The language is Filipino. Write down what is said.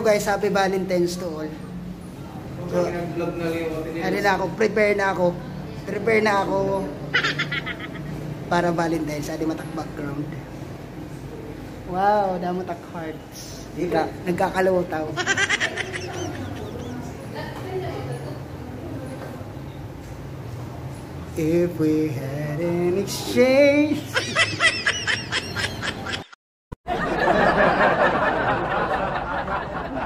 So guys, happy Valentine's to all. So, ano na ako, prepare na ako. Prepare na ako para Valentine's. Adi matak background. Wow, damotak hearts. Nagka, nagkakalutaw. If we had an exchange